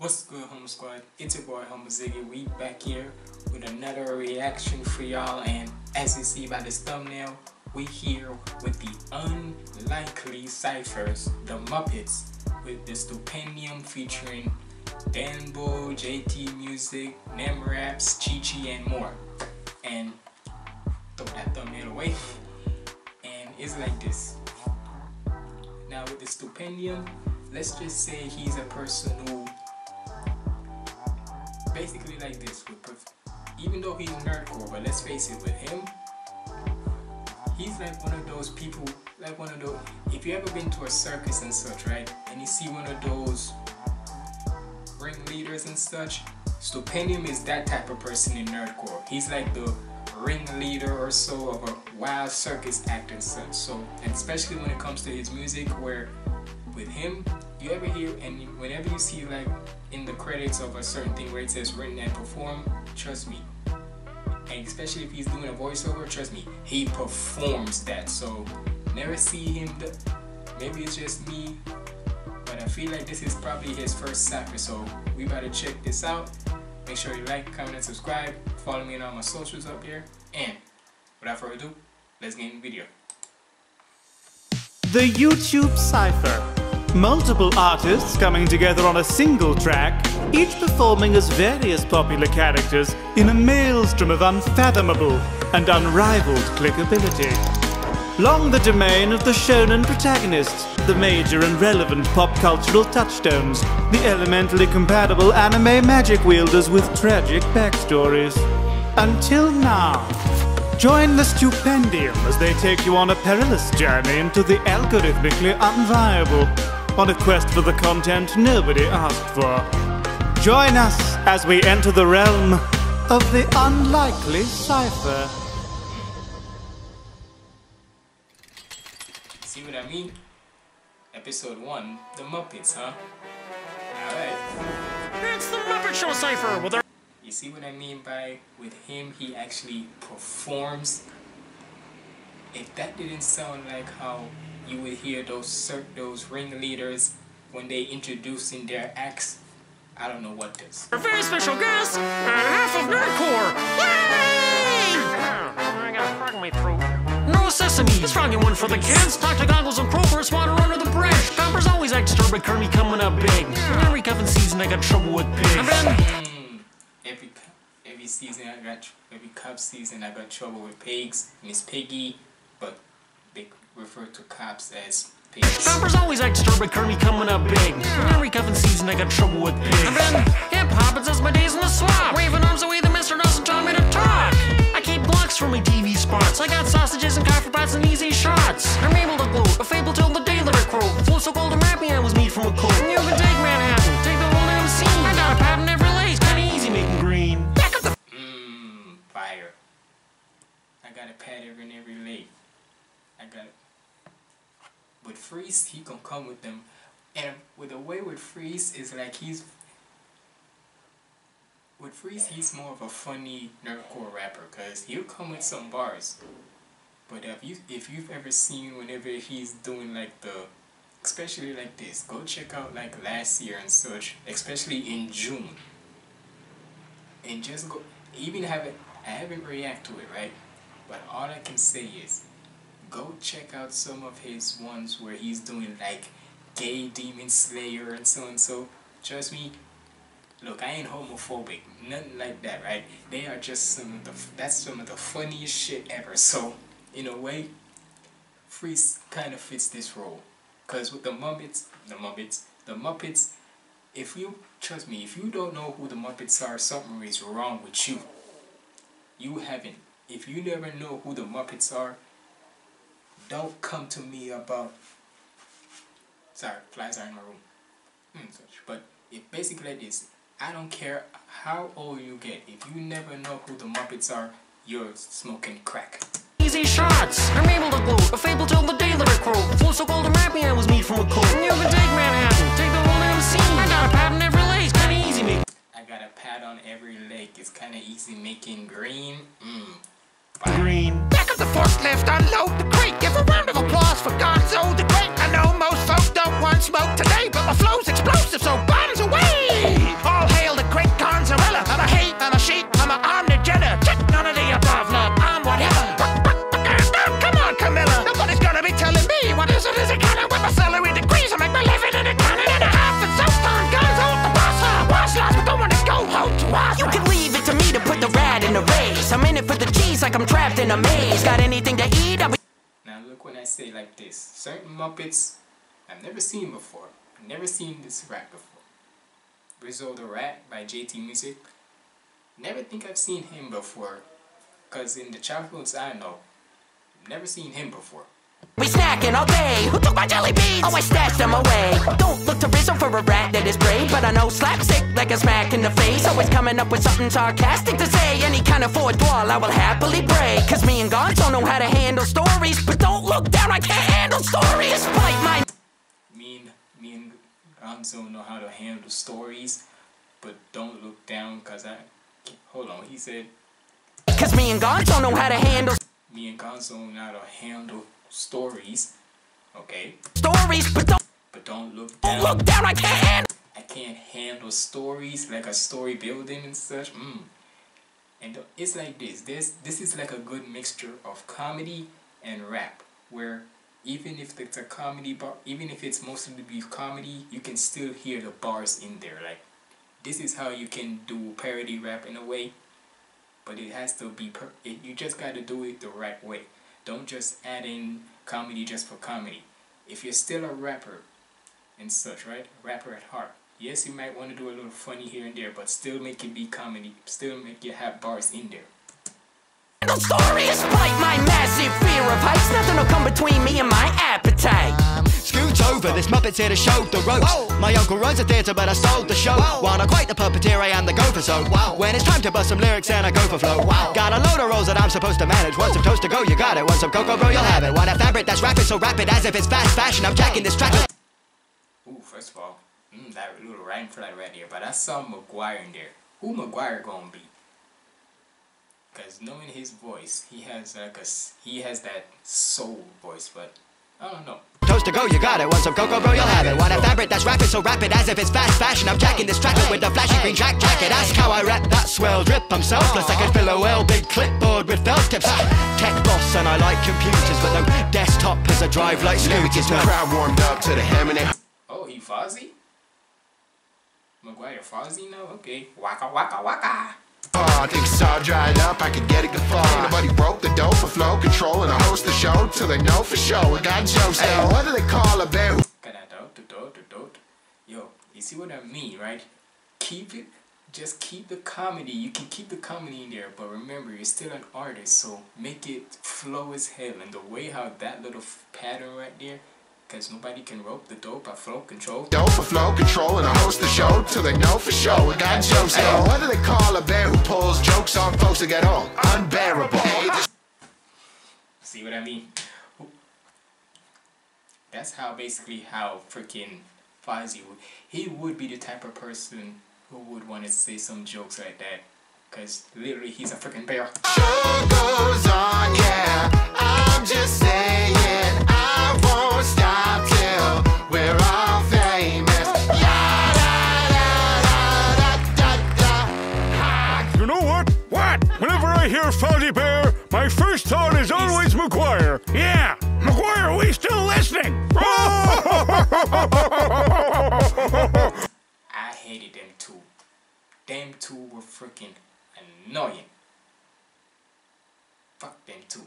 What's good, Home Squad? It's your boy, Humble Ziggy. We back here with another reaction for y'all. And as you see by this thumbnail, we here with the unlikely ciphers, the Muppets, with the Stupendium featuring Dan Bull, JT Music, Nem Raps, Chi Chi, and more. And throw that thumbnail away. And it's like this. Now with the Stupendium, let's just say he's a person who basically like this even though he's nerdcore but let's face it with him he's like one of those people like one of those if you ever been to a circus and such right and you see one of those ringleaders and such Stupendium is that type of person in nerdcore. He's like the ringleader or so of a wild circus act and such. So especially when it comes to his music where with him you ever hear and whenever you see like in the credits of a certain thing where it says written and performed, trust me. And especially if he's doing a voiceover, trust me, he performs that. So never see him. maybe it's just me, but I feel like this is probably his first cipher. So we better check this out. Make sure you like, comment, and subscribe. Follow me on all my socials up here. And without further ado, let's get in the video. The YouTube Cipher Multiple artists coming together on a single track, each performing as various popular characters in a maelstrom of unfathomable and unrivaled clickability. Long the domain of the shonen protagonists, the major and relevant pop cultural touchstones, the elementally compatible anime magic wielders with tragic backstories. Until now. Join the Stupendium as they take you on a perilous journey into the algorithmically unviable on a quest for the content nobody asked for. Join us as we enter the realm of the unlikely cipher. See what I mean? Episode 1, The Muppets, huh? Alright. It's the Muppet Show Cipher with our... You see what I mean by, with him, he actually performs? If that didn't sound like how you would hear those those ringleaders when they introducing their acts. I don't know what this. Our very special guest, half of Nerdcore. Yay! I got a frog my throat. No sesame. It's froggy one for the kids. Talk to Goggles and Kroger's water under the bridge. Copper's always extra, but Kirby coming up big. Every cuffing season I got trouble with pigs. And then... Mm, every every season I got every cup season I got trouble with pigs. Miss Piggy, but they refer to cops as pigs. Copper's always extra, but Kirby coming up big. Every cuffing season, I got trouble with pigs. And then hip hop, it says my days in the swamp. Waving arms away, the mister doesn't tell me to talk. I keep blocks for my TV spots. I got sausages and coffee pots and easy shots. I'm able to quote a fable till the day that I croak. Flow so cold and rapping, I was made from a coat. You can take Manhattan, take the whole damn scene. I got a patent every lace, kinda easy making green. Back up the. Mmm, fire. I got a pad every in every lake. I got it. With Freeced, he gonna come with them. And with the way with Freeced is like he's with Freeced he's more of a funny nerdcore rapper because he'll come with some bars. But if you if you've ever seen whenever he's doing like the especially like this, go check out like last year and such, especially in June. And just go even have it I haven't react to it, right? But all I can say is go check out some of his ones where he's doing like gay demon slayer and so and so. Trust me, look, I ain't homophobic, nothing like that, right? They are just some of the that's some of the funniest shit ever. So in a way, Freeced kind of fits this role, cause with the Muppets, the Muppets, the Muppets. If you trust me, if you don't know who the Muppets are, something is wrong with you. You haven't. If you never know who the Muppets are, don't come to me about sorry flies are in my room. Hmm, such but it basically like this. I don't care how old you get. If you never know who the Muppets are you're smoking crack. Easy shots. I'm able to quote a fable till the day that I quote flow so cold and rapping I was made from a coat. You can take Manhattan. Take the whole damn scene. I got a pad on every leg It's kinda easy make I got a pad on every leg it's kinda easy making green. Mm. green forklift unload the crate give a round of applause for Gonzo the Great. I know most folk don't want smoke today, but my flow's explosive, so bombs away! Like I'm trapped in a maze. Got anything to eat? I'll be Now look when I say like this. Certain Muppets I've never seen before. Never seen this rap before. Rizzo the Rat by JT Music. Never think I've seen him before. Cause in the childhoods I know, never seen him before. Be snacking all day. Who took my jelly beans? Oh, I stashed them away. Don't look to Rizzo for a rat that is brave, but I know slapstick like a smack in the face. Always coming up with something sarcastic to say. Any kind of fourth wall I will happily break. Cause me and Gonzo know how to handle stories, but don't look down, I can't handle stories. Despite my Me and me and Gonzo know how to handle stories, but don't look down cause I hold on, he said Cause me and Gonzo know how to handle me and Gonzo know how to handle stories. Okay? stories, but don't But don't look don't down. look down, I can't handle I can't handle stories like a story building and such. Mm. And it's like this. This this is like a good mixture of comedy and rap, where even if it's a comedy bar, even if it's mostly to be comedy, you can still hear the bars in there. Like this is how you can do parody rap in a way, but it has to be. Per- it, you just got to do it the right way. Don't just add in comedy just for comedy. If you're still a rapper, and such, right? Rapper at heart. Yes, you might want to do a little funny here and there, but still make it be comedy. Still make it have bars in there. stories. Despite my massive fear of heights, nothing will come between me and my appetite. Scoot over, this Muppet's here to show the ropes. My uncle runs a theatre, but I sold the show. While I'm quite the puppeteer, I am the gopher, so wow. when it's time to bust some lyrics, and I go for flow. Got a load of roles that I'm supposed to manage. Want some toast to go, you got it. Want some cocoa, bro, you'll have it. Want a fabric that's rapid, so rapid as if it's fast fashion. I'm jacking this track. Ooh, first of all, mm, that little rhyme fly right there, but I saw McGwire in there. Who McGwire gonna be? Cause knowing his voice, he has like a s- he has that soul voice, but I don't know. Toast to go, you got it. Want some cocoa, bro, you'll have it. Want a fabric that's rapid, so rapid as if it's fast fashion. I'm jacking this track with the flashy green jack jacket. Ask how I rap that swell drip. I'm selfless, I can fill a well big clipboard with felt tips. Ah, tech boss, and I like computers, but no desktop as I drive like Let me get scooters. the No. crowd warmed up to the ham and they Oh, he Fozzie? McGwire Fozzie now? Okay. Waka waka waka. I think it's all dried up, I could get it guffaw. Ain't nobody broke the dope for flow control and I host the show till they know for sure. We got jokes hey, what do they call a bear who Yo, you see what I mean, right? Keep it, just keep the comedy. You can keep the comedy in there, but remember, you're still an artist, so make it flow as hell. And the way how that little pattern right there, because nobody can rope the dope by flow control. dope for flow control and I host the show till they know for sure. We got jokes hey, what do they call a bear who pulls jokes on folks that get on? Unbearable. Hey, See what I mean? That's how basically how freaking Fozzie would. He would be the type of person who would want to say some jokes like that. Cause literally he's a freaking bear. show goes on, yeah. I'm just saying, Whenever I Bear, my first thought is always McGuire. Yeah, McGuire, are we still listening? I hated them two. Them two were freaking annoying. Fuck them two.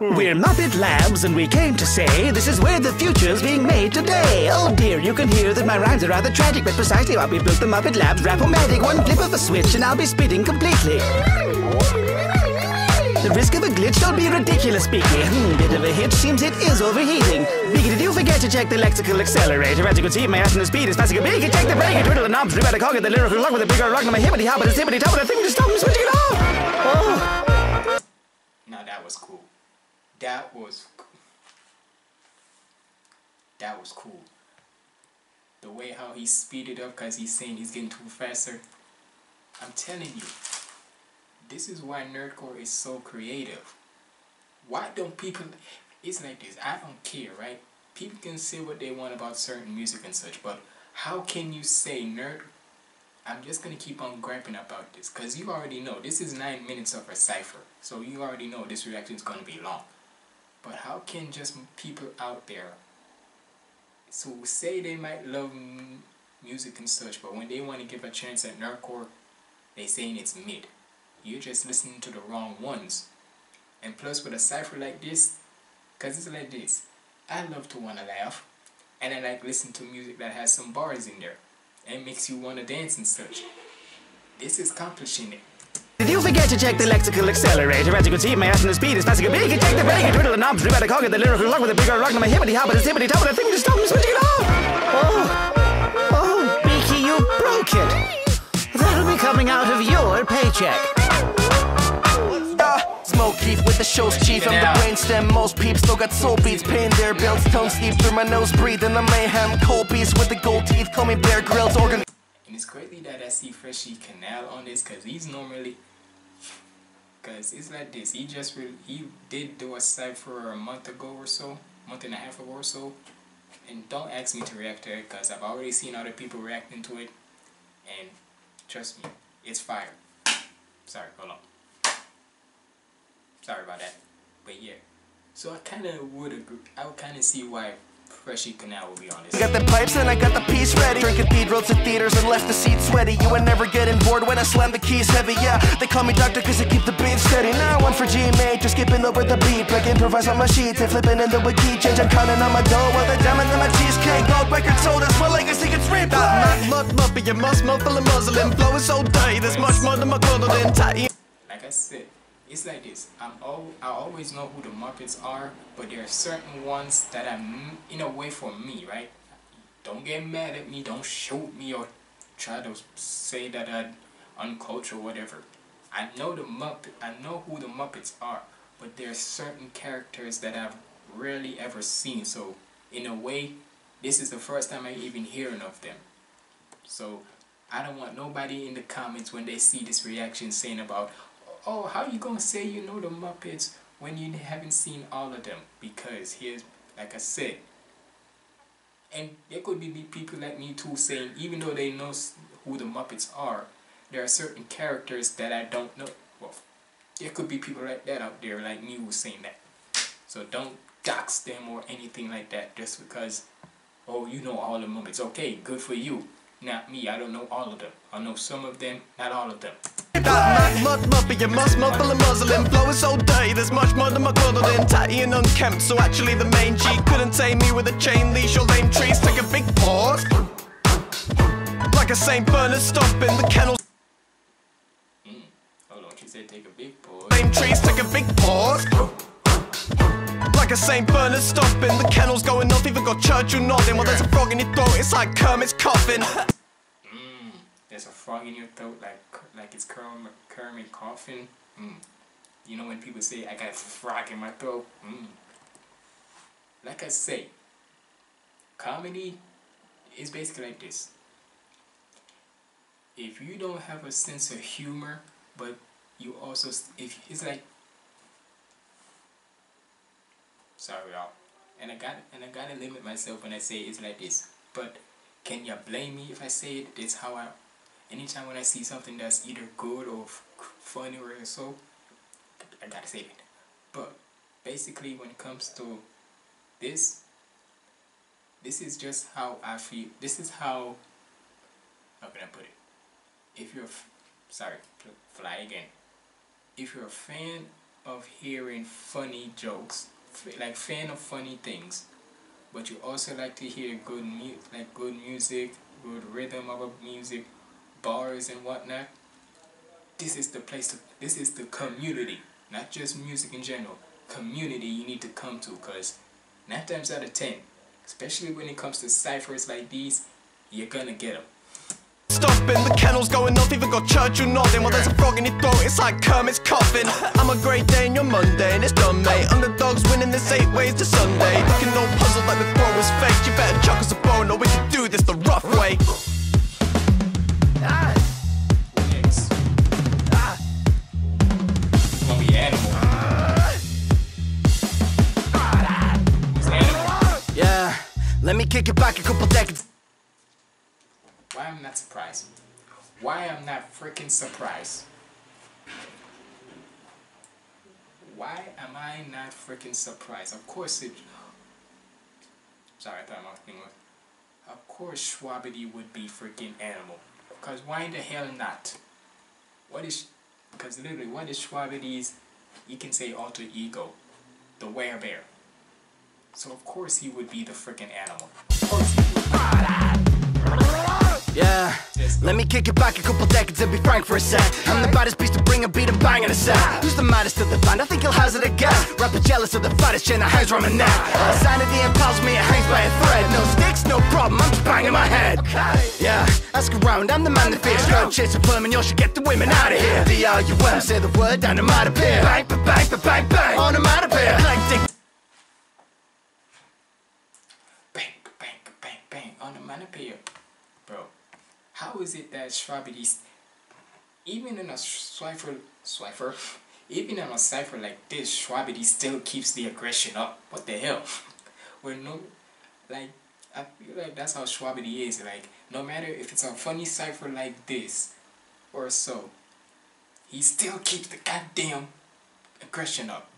We're Muppet Labs, and we came to say this is where the future's being made today. Oh dear, you can hear that my rhymes are rather tragic, but precisely why we built the Muppet Labs Rap-O-Matic. One flip of a switch, and I'll be spitting completely. The risk of a glitch, don't be ridiculous, Beaky. Hmm, bit of a hitch, seems it is overheating. Beaky, did you forget to check the lexical accelerator? As you can see, my ass and the speed is passing a beaky. Check the brake, twiddle the knobs, rip out a cog at the lyrical clock with a bigger rock on my hippity hop, and a tippity top, and a thing to stop me switching it off. Oh. Now that was cool. That was. That was cool. The way how he speeded up because he's saying he's getting too faster. I'm telling you, this is why nerdcore is so creative. Why don't people? It's like this. I don't care, right? People can say what they want about certain music and such, but how can you say nerd? I'm just gonna keep on griping about this because you already know this is nine minutes of a cipher, so you already know this reaction is gonna be long. But how can just people out there so say they might love music and such, but when they want to give a chance at nerdcore, they saying it's mid. you're just listening to the wrong ones. And plus, with a cipher like this, because it's like this, I love to want to laugh, and I like listen to music that has some bars in there, and makes you want to dance and such. This is accomplishing it. Did you forget to check the lexical accelerator? Can see, my ass and the speed is a big. You check the brake, you twiddle the knobs, do better cog it, the lyrical lock with a bigger rock, my hippity hop, and a tippity top, and I think to stop, I'm switching it off. Oh, oh, Beaky, you broke it. That'll be coming out of your paycheck. The show's chief. I'm the brainstem. Most peeps still got soul beats, paying their bills. Tongue steep through my nose, breathing the mayhem. Cold beats with the gold teeth. Call me Bear Grylls, organ. And it's crazy that I see FreshyKanal on this because he's normally. Because it's like this. He just really. He did do a cipher a month ago or so, month and a half ago or so. And don't ask me to react to it because I've already seen other people reacting to it. And trust me, it's fire. Sorry, hold on. Sorry about that. But yeah. So I kind of would agree. I would kind of see why FreshyKanal would be on this. Got the pipes and I got the piece ready. Drink cathedrals and theaters and left the seat sweaty. You ain't never getting bored when I slam the keys heavy. Yeah, they call me doctor cause I keep the beat steady. Now one for G major, skipping over the beat. Like improvise on my sheets and flipping into a key change. I'm counting on my dough while they're jamming in my cheesecake. Gold record sold, that's my legacy gets replayed. That mud, mud, muppy, you must muffle a muzzling. Flow is so dirty, there's much more than my clothes in tight. like I said, it's like this. I'm al- I always know who the Muppets are, but there are certain ones that are m- in a way for me, right? Don't get mad at me. Don't shoot me or try to say that I'm uncultured whatever. I know the Muppet. I know who the Muppets are, but there are certain characters that I've rarely ever seen. So in a way, this is the first time I'm even hearing of them. So I don't want nobody in the comments when they see this reaction saying about, oh, how you gonna say you know the Muppets when you haven't seen all of them? Because here's, like I said, and there could be people like me too saying, even though they know who the Muppets are, there are certain characters that I don't know. Well, there could be people like that out there like me who's saying that. So don't dox them or anything like that just because, oh, you know all the Muppets. Okay, good for you. Not me, I don't know all of them. I know some of them, not all of them. That mud, mud, muppy, you must muffle a muzzling. Flow is so dirty, there's much more than my clothes in. Tatty and unkempt, so actually the main G couldn't tame me with a chain leash or lame trees. Take a big pause. Like a St. Bernard stomping the kennels. Hold on, she said take a big pause. Lame trees, take a big pause. Like a St. Bernard stomping the kennels going off. Even got Churchill nodding. Well, there's a frog in your throat, it's like Kermit's coughing. There's a frog in your throat, like like it's Kermit, Kermit coughing. Mm. You know when people say I got a frog in my throat. Mm. Like I say, comedy is basically like this. If you don't have a sense of humor, but you also if it's like sorry y'all, and I got and I gotta limit myself when I say it's like this. But can you blame me if I say it? It's how I. Anytime when I see something that's either good or funny or so, I gotta say it. But basically, when it comes to this, this is just how I feel. This is how. How can I put it? If you're, sorry, fly again. If you're a fan of hearing funny jokes, like fan of funny things, but you also like to hear good mu- like good music, good rhythm of music, bars and whatnot. This is the place to. This is the community, not just music in general. Community you need to come to, cause nine times out of ten, especially when it comes to ciphers like these, you're gonna get them. Stomping, the kennels going off, even got church Churchill nodding. Well, there's a frog in your throat, it's like Kermit's coughing. I'm a great day you're Monday, and it's done, mate. Underdogs winning this eight ways to Sunday. Looking all puzzled like the throw was fake. You better chuck us a bone, or we can do this the rough way. Let me kick it back a couple decades. Why I'm not surprised? Why I'm not freaking surprised? Why am I not freaking surprised? Of course it. Sorry, I thought my thing was. Of course Shwabadi would be freaking animal. Because why the hell not? What is. Because literally, what is Shwabadi's, you can say alter ego? The werebear. So of course he would be the freaking animal. Of course he would. Yeah, let me kick it back a couple decades and be frank for a sec. I'm the baddest beast to bring a beat and bang in a set. Who's the maddest of the band? I think he'll hazard a guess. Rapper jealous of the fattest chain that hangs around my neck. Sanity impels me, it hangs by a thread. No sticks, no problem, I'm just banging my head. Yeah, ask around, I'm the man that fears. Go chase a firm and you should get the women out of here. The R-U-M, say the word and I'm out of. Bang, ba bang, ba bang, bang, on I'm out of. Eclectic Bang, bang, bang, bang Bro, how is it that Shwabadi's, even in a cipher, even in a cipher like this, Shwabadi still keeps the aggression up. What the hell? Where no, like, I feel like that's how Shwabadi is. Like, no matter if it's a funny cipher like this or so, he still keeps the goddamn aggression up.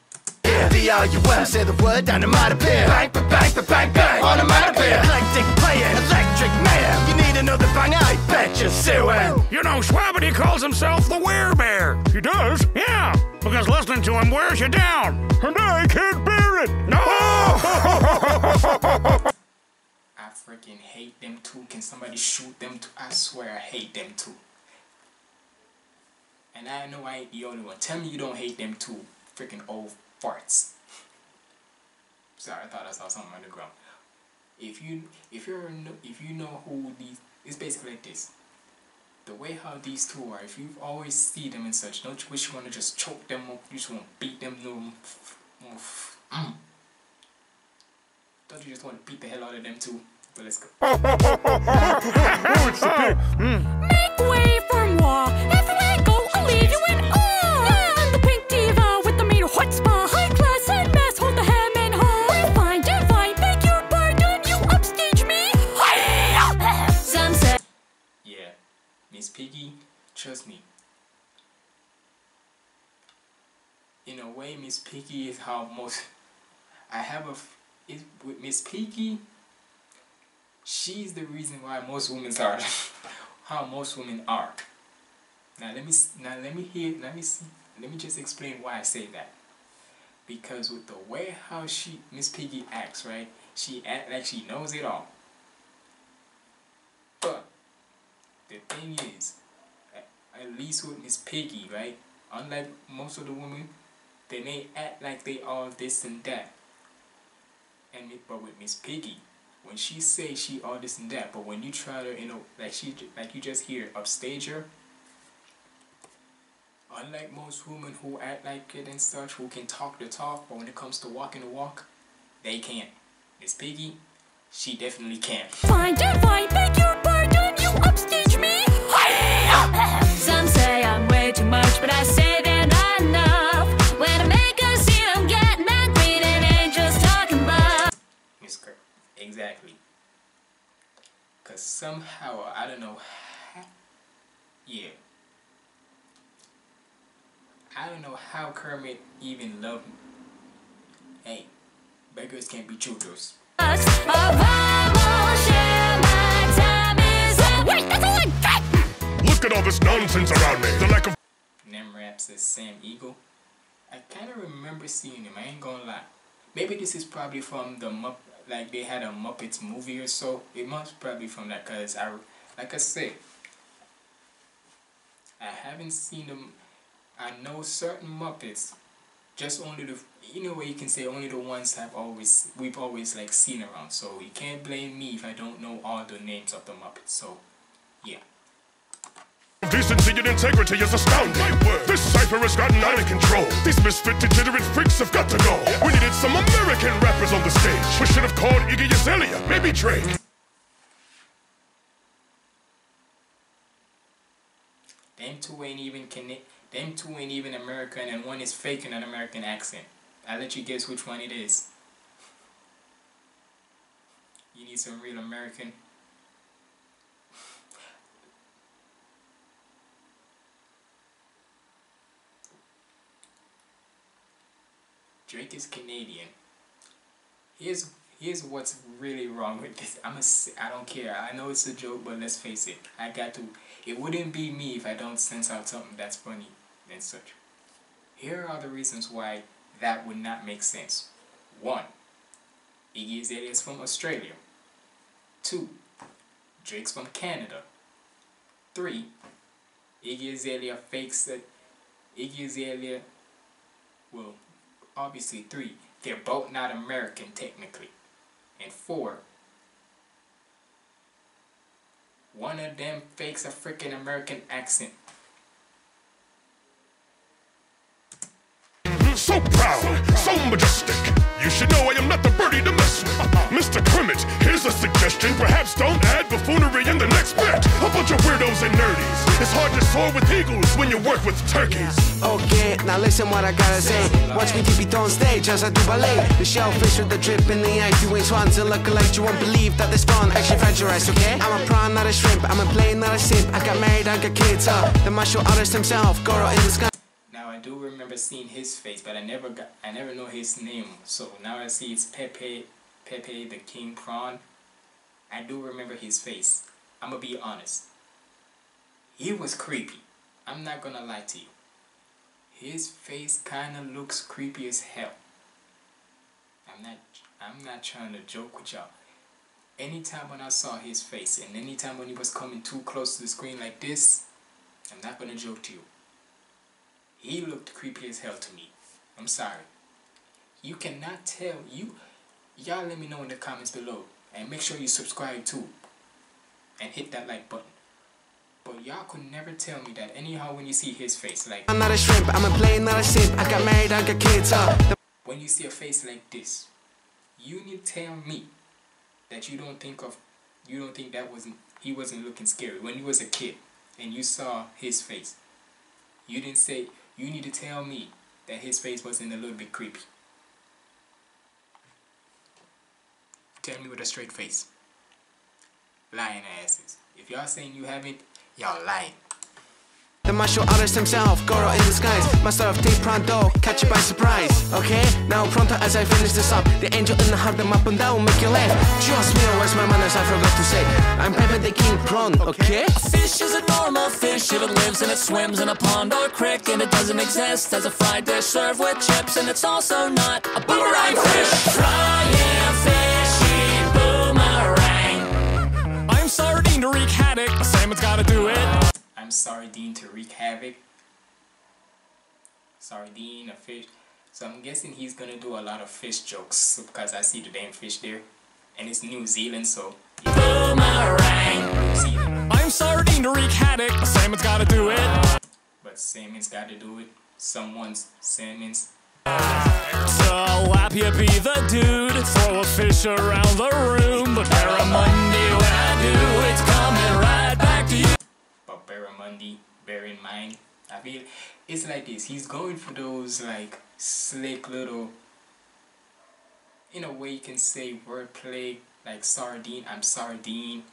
Here. The R-U-M, say the word and I'm out of here. Bang, ba bang, ba bang, bang, on I'm out of. Eclectic playing, electric mayhem. You need another bang, I bet you're suing. You know, Shwabadi calls himself the werebear. He does? Yeah, because listening to him wears you down. And I can't bear it. No! I freaking hate them too. Can somebody shoot them too? I swear I hate them too. And I know I ain't the only one. Tell me you don't hate them too. Freaking old farts. Sorry, I thought I saw something on the ground. If you if you're if you know who these it's basically like this. The way how these two are, if you always see them and such, don't you wish you want to just choke them up? You just want to beat them, no, mm. Don't you just want to beat the hell out of them too? But let's go. Miss Piggy. She's the reason why most women are how most women are. Now let me now let me hear let me see let me just explain why I say that. Because with the way how she Miss Piggy acts, right? She act like she knows it all. But the thing is, at least with Miss Piggy, right? Unlike most of the women, they may act like they are this and that. And it- but with Miss Piggy, when she say she all this and that, but when you try to, you know, like she, like you just hear upstage her. Unlike most women who act like it and such, who can talk the talk, but when it comes to walking the walk, they can't. Miss Piggy, she definitely can. Fine, divine, beg your pardon, you upstage me. Exactly. Cause somehow I don't know. How, yeah. I don't know how Kermit even loved me. Hey, beggars can't be choosers. Wait, that's all I got! Look at all this nonsense around me. The lack of Nem raps as Sam Eagle. I kind of remember seeing him. I ain't gonna lie. Maybe this is probably from the Mupp, like they had a Muppets movie or so. It must probably from that, cause I, like I said, I haven't seen them. I know certain Muppets, just only the, you know, you can say only the ones I've always we've always like seen around. So you can't blame me if I don't know all the names of the Muppets. So, yeah. Decency and integrity is astounding. This cipher has gotten out of control. These misfit degenerate freaks have got to go. We needed some American rappers on the stage. We should have called Iggy Azalea, maybe Drake. Them two ain't even connect. Them two ain't even American, and one is faking an American accent. I'll let you guess which one it is. You need some real American. Drake is Canadian. Here's here's what's really wrong with this. I'm a I don't care. I know it's a joke, but let's face it. I got to. It wouldn't be me if I don't sense out something that's funny. and such. Here are the reasons why that would not make sense. One, Iggy Azalea is from Australia. Two, Drake's from Canada. Three, Iggy Azalea fakes that Iggy Azalea, well, obviously three, they're both not American technically. And four, one of them fakes a freaking American accent. So proud, so. You know I am not the birdie to mess with. Mr. Kermit, here's a suggestion. Perhaps don't add buffoonery in the next bit. A bunch of weirdos and nerdies. It's hard to soar with eagles when you work with turkeys. Okay, now listen what I gotta say. Watch me keep it on stage as I do ballet. The shellfish with the drip in the eye, doing swans and look like you won't believe that this spawn actually French rice, okay? I'm a prawn, not a shrimp. I'm a plane, not a simp. I got married, I got kids, uh. The martial artist himself, Goro in the sky. Remember seeing his face, but I never got I never know his name. So now I see it's Pepe Pepe the King Prawn. I do remember his face. I'm gonna be honest. He was creepy. I'm not gonna lie to you. His face kinda looks creepy as hell. I'm not I'm not trying to joke with y'all. Anytime when I saw his face and anytime when he was coming too close to the screen like this, I'm not gonna joke to you. He looked creepy as hell to me. I'm sorry. You cannot tell you y'all let me know in the comments below and make sure you subscribe too and hit that like button. But y'all could never tell me that anyhow when you see his face like I'm not a shrimp. I'm a plane, not a simp. I got married, I got kids, uh. When you see a face like this, you need to tell me that you don't think of you don't think that wasn't he wasn't looking scary when you was a kid and you saw his face. You didn't say you need to tell me that his face wasn't a little bit creepy. Tell me with a straight face. Lying asses. If y'all saying you haven't, y'all lying. The martial artist himself, Goro in disguise. Master of tape pronto, catch you by surprise. Okay, now pronto as I finish this up. The angel in the heart, them up and down, make you laugh. Just me, where's my manners? I forgot to say. I'm Pepe the King Prawn, okay? A fish is a normal fish if it lives and it swims in a pond or creek and it doesn't exist as a fried dish served with chips and it's also not a boomerang fish. Frying fishy boomerang. I'm sardine to wreak havoc. A salmon's gotta do it. I'm sorry, Dean, to wreak havoc. Sorry, Dean, a fish. So I'm guessing he's gonna do a lot of fish jokes because I see the damn fish there. And it's New Zealand, so. Boomerang. New Zealand. I'm sardine to wreak havoc. A salmon's gotta do it. But salmon's gotta do it. Someone's salmon's. So happy be the dude. Throw a fish around the room. But Barramundi, bear in mind, I feel it's like this. He's going for those like slick little, in a way you can say wordplay like sardine. I'm sardine.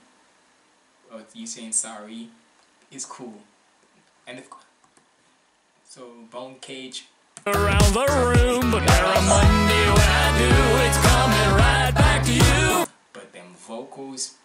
Or you saying sorry, it's cool. And if so, Bonecage. Around the room. But Barramundi, when I do, it's coming right back to you. But them vocals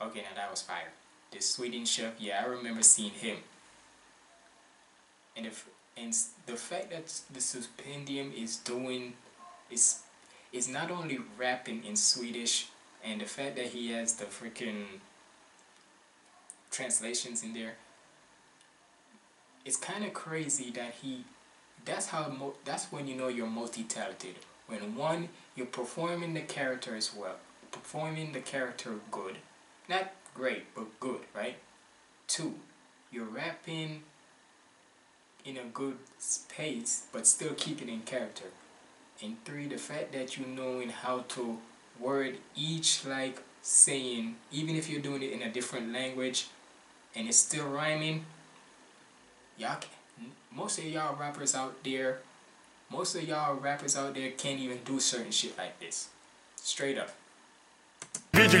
Okay, now that was fire. The Sweden chef, yeah, I remember seeing him. And if and the fact that the Stupendium is doing is is not only rapping in Swedish, and the fact that he has the freaking translations in there. It's kind of crazy that he. That's how. That's when you know you're multi-talented. When one, you're performing the character as well, performing the character good, not great but good, right? Two, you're rapping in a good space but still keeping in character. And three, the fact that you knowing how to word each like saying, even if you're doing it in a different language and it's still rhyming, y'all can, most of y'all rappers out there, most of y'all rappers out there can't even do certain shit like this. Straight up. Bendy,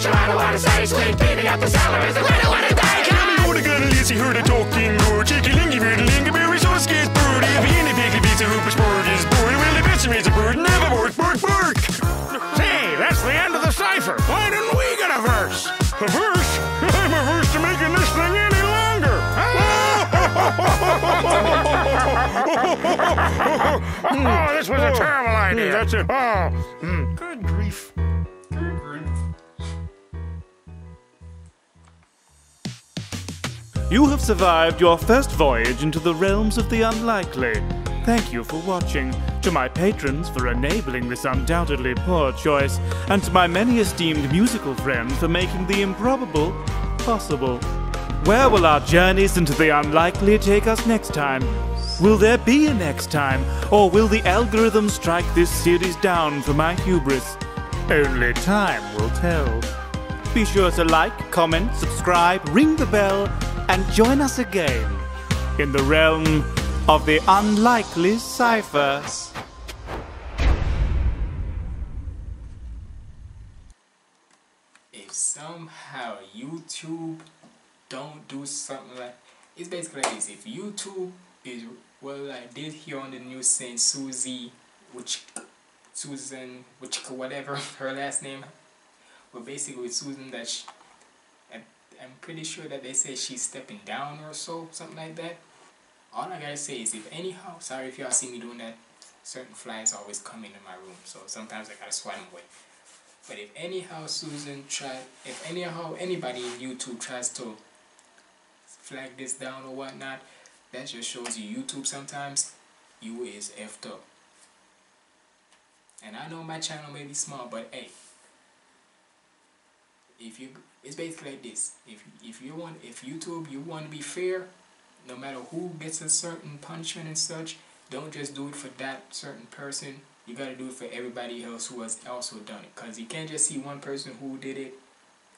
the sure I don't wanna say. Sweet beating up the cellar is the way to want to die. Tell me what a gun Lizzie heard a talking roar. Cheeky lingy bird, lingaberry, so scares bird. If he any pickly beats a hooper sport is born. Well, the bitch is a bird, never bark, bark, bark. Say, that's the end of the cipher. Why didn't we get a verse? A verse? I'm averse to making this thing any longer. Oh, this was a terrible idea. That's it. Oh, mm, You have survived your first voyage into the realms of the unlikely. Thank you for watching. To my patrons for enabling this undoubtedly poor choice, and to my many esteemed musical friends for making the improbable possible. Where will our journeys into the unlikely take us next time? Will there be a next time, or will the algorithm strike this series down for my hubris? Only time will tell. Be sure to like, comment, subscribe, ring the bell, and join us again in the realm of the unlikely ciphers. if somehow YouTube don't do something like it's basically like this if YouTube is well I did hear on the news saying Susie which Susan which whatever her last name but basically with Susan that she, I'm pretty sure that they say she's stepping down or so something like that all I gotta say is if anyhow sorry if y'all see me doing that certain flies always come into my room so sometimes I gotta swat them away but if anyhow Susan try, if anyhow anybody in YouTube tries to flag this down or whatnot, that just shows you YouTube sometimes you is effed up. And I know my channel may be small, but hey, if you, it's basically like this. If if you want, if YouTube you want to be fair, no matter who gets a certain punishment and such, don't just do it for that certain person you gotta do it for everybody else who has also done it. Cause you can't just see one person who did it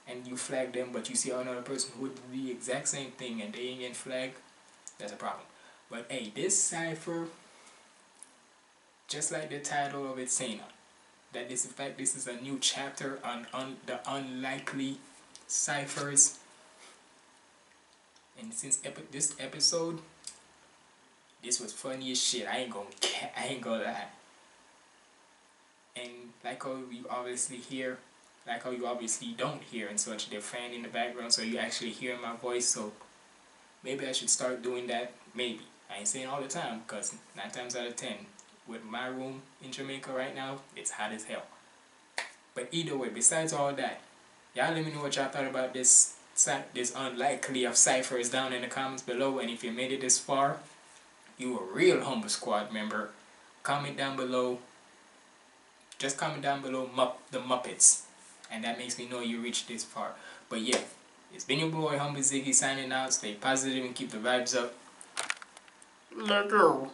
and you flag them, but you see another person who did the exact same thing and they ain't getting flagged. That's a problem. But hey, this cipher, just like the title of it saying, that this in fact this is a new chapter on, on the unlikely ciphers. And since epi- this episode, this was funny as shit. I ain't gonna I ain't gonna lie and like how you obviously hear like how you obviously don't hear and such they're fan in the background so you actually hear my voice so maybe I should start doing that maybe I ain't saying all the time because nine times out of ten with my room in Jamaica right now it's hot as hell but either way besides all that y'all let me know what y'all thought about this this unlikely of ciphers down in the comments below and if you made it this far you a real humble squad member comment down below just comment down below Mupp, the Muppets. And that makes me know you reached this far. But yeah, it's been your boy Humble Ziggy signing out. Stay positive and keep the vibes up. Let go.